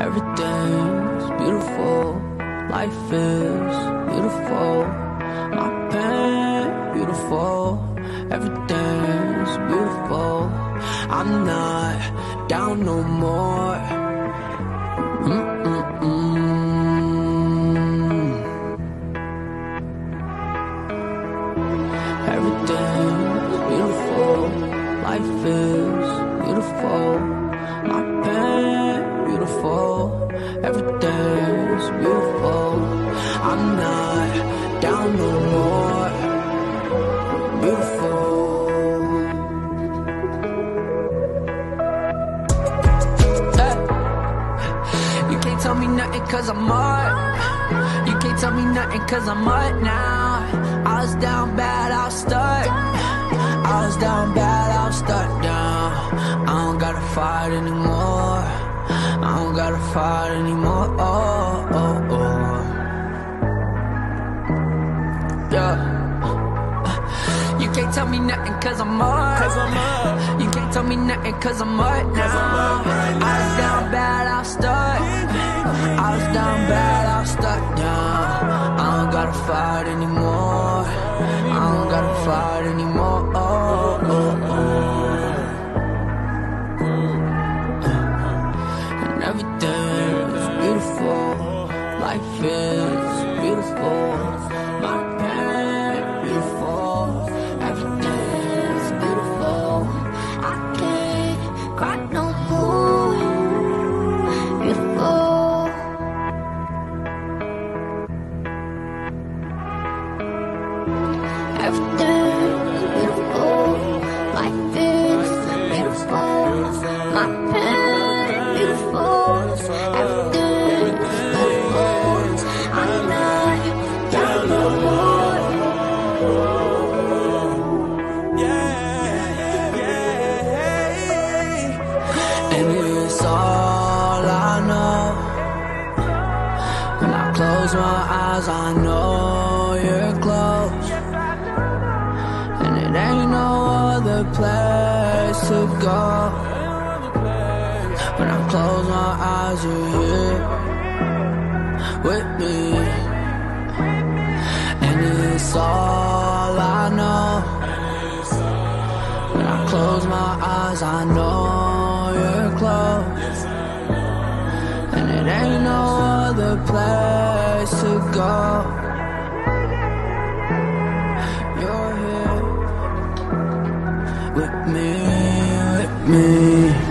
Everything's beautiful, life is beautiful. My pen, beautiful, everything's beautiful. I'm not down no more. Everything's beautiful, life is beautiful. Beautiful, everything's beautiful. I'm not down no more. Beautiful. Hey. You can't tell me nothing cause I'm up. You can't tell me nothing cause I'm up now. I was down bad, I'll start. I was down bad, I'll start down. I don't gotta fight anymore. I don't gotta fight anymore. Oh, oh, oh. Yeah. You can't tell me nothing cause I'm up. Cause I'm up. You can't tell me nothing cause I'm up now. Cause I'm up right I was Life is beautiful. My parents beautiful. Is beautiful. I can't cry no more. Beautiful. Beautiful. Life is beautiful. My pen, beautiful. Close my eyes, I know you're close. And it ain't no other place to go. When I close my eyes, you're here with me. Close my eyes, I know you're close. And it ain't no other place to go. You're here with me, with me.